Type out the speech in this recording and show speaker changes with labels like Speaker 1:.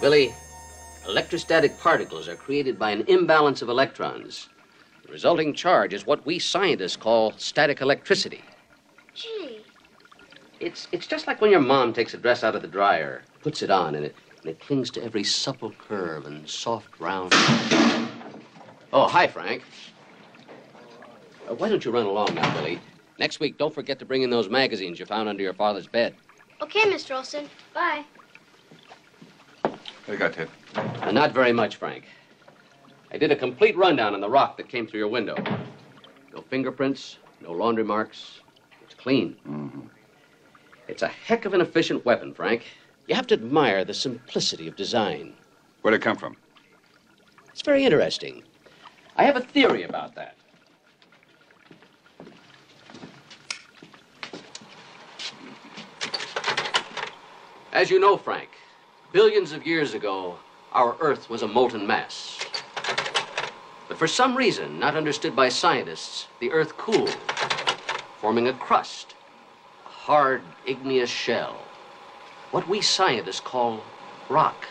Speaker 1: Billy, electrostatic particles are created by an imbalance of electrons. The resulting charge is what we scientists call static electricity.
Speaker 2: Gee.
Speaker 1: It's, it's just like when your mom takes a dress out of the dryer, puts it on, and it, and it clings to every supple curve and soft round. Oh, hi, Frank. Uh, why don't you run along now, Billy? Next week, don't forget to bring in those magazines you found under your father's bed.
Speaker 2: Okay, Mr. Olson. Bye.
Speaker 3: What you got, Ted?
Speaker 1: Uh, not very much, Frank. I did a complete rundown on the rock that came through your window. No fingerprints, no laundry marks. It's clean.
Speaker 3: Mm-hmm.
Speaker 1: It's a heck of an efficient weapon, Frank. You have to admire the simplicity of design.
Speaker 3: Where'd it come from?
Speaker 1: It's very interesting. I have a theory about that. As you know, Frank, billions of years ago, our Earth was a molten mass. But for some reason, not understood by scientists, the Earth cooled, forming a crust, a hard, igneous shell. What we scientists call rock.